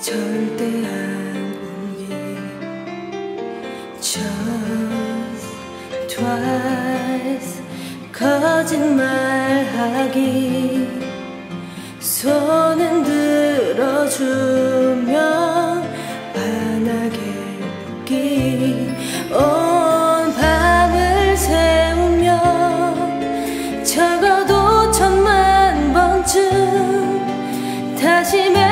절대한 공기. Just twice 거짓말하기. 손은 들어주면 반하게 웃기. 온 밤을 세우며 적어도 천만 번쯤 다시 매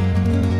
Bye.